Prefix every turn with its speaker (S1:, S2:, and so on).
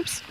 S1: Oops.